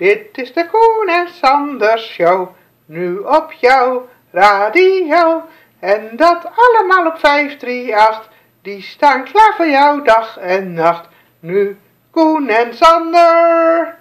Dit is de Koen en Sanders show, nu op jouw radio. En dat allemaal op 538, die staan klaar voor jou dag en nacht. Nu Koen en Sander.